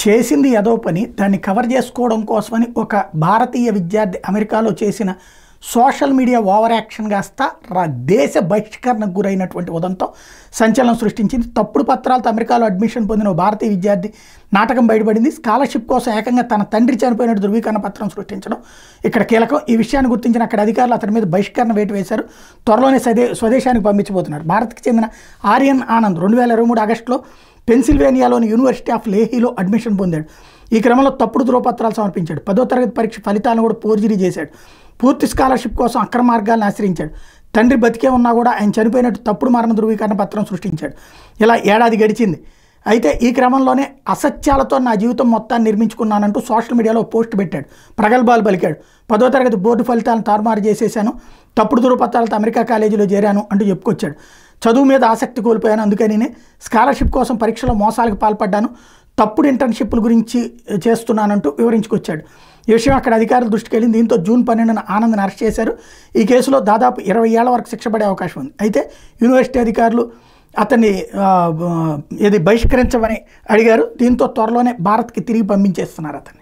చేసింది ఏదో పని దాన్ని కవర్ చేసుకోవడం కోసమని ఒక భారతీయ విద్యార్థి అమెరికాలో చేసిన సోషల్ మీడియా ఓవర్ యాక్షన్ కాస్త దేశ బహిష్కరణకు గురైనటువంటి ఉదంతో సంచలనం సృష్టించింది. తప్పుడు పత్రాలతో అమెరికాలో అడ్మిషన్ పొందిన భారతీయ విద్యార్థి నాటకం బయటపడింది. స్కాలర్షిప్ కోసం ఏకంగా తన తండ్రి చనిపోయినట్టు ధృవీకరణ పత్రం సృష్టించడం ఇక్కడ కీలకం. ఈ విషయాన్ని గుర్తించిన అక్కడ అధికారులు అతని మీద బహిష్కరణ వేటు వేశారు. త్వరలోనే స్వదే స్వదేశానికి పంపించబోతున్నారు. భారత్కి చెందిన ఆర్యన్ ఆనంద్ రెండు వేల ఇరవై మూడు ఆగస్టులో పెన్సిల్వేనియాలోని యూనివర్సిటీ ఆఫ్ లేహీలో అడ్మిషన్ పొందాడు. ఈ క్రమంలో తప్పుడు ధృవపత్రాలు సమర్పించాడు. పదో తరగతి పరీక్ష ఫలితాలను కూడా పోర్జరీ చేశాడు. పూర్తి స్కాలర్షిప్ కోసం అక్రమ మార్గాలను ఆశ్రయించాడు. తండ్రి బతికే ఉన్నా కూడా ఆయన చనిపోయినట్టు తప్పుడు మరణ ధృవీకరణ పత్రం సృష్టించాడు. ఇలా ఏడాది గడిచింది. అయితే ఈ క్రమంలోనే అసత్యాలతో నా జీవితం మొత్తాన్ని నిర్మించుకున్నానంటూ సోషల్ మీడియాలో పోస్ట్ పెట్టాడు. ప్రగల్భాలు పలికాడు. పదో తరగతి బోర్డు ఫలితాలను తారుమారు చేసేశాను. తప్పుడు ధృవపత్రాలతో అమెరికా కాలేజీలో చేరాను అంటూ చెప్పుకొచ్చాడు. చదువు మీద ఆసక్తి కోల్పోయాను. అందుకని స్కాలర్షిప్ కోసం పరీక్షలో మోసాలకు పాల్పడ్డాను. తప్పుడు ఇంటర్న్షిప్ల గురించి చేస్తున్నానంటూ వివరించుకొచ్చాడు. ఈ విషయం అక్కడ అధికారుల దృష్టికి వెళ్ళింది. దీంతో జూన్ పన్నెండున ఆనంద్ని అరెస్ట్ చేశారు. ఈ కేసులో దాదాపు ఇరవై ఏళ్ళ వరకు శిక్ష పడే అవకాశం ఉంది. అయితే యూనివర్సిటీ అధికారులు అతన్ని ఇది బహిష్కరించమని అడిగారు. దీంతో త్వరలోనే భారత్కి తిరిగి పంపించేస్తున్నారు అతన్ని.